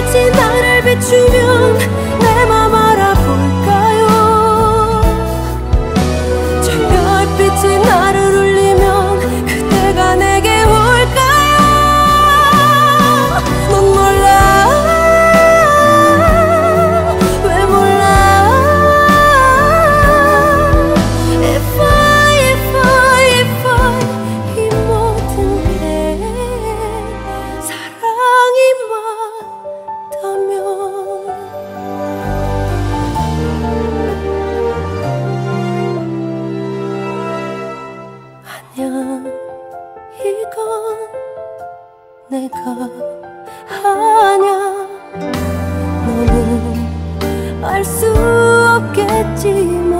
빛이 나를 비추면 내가 하냐? 너는 알 수 없겠지만